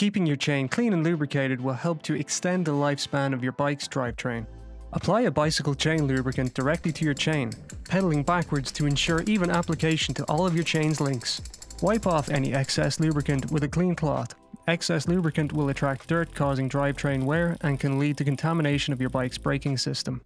Keeping your chain clean and lubricated will help to extend the lifespan of your bike's drivetrain. Apply a bicycle chain lubricant directly to your chain, pedaling backwards to ensure even application to all of your chain's links. Wipe off any excess lubricant with a clean cloth. Excess lubricant will attract dirt causing drivetrain wear and can lead to contamination of your bike's braking system.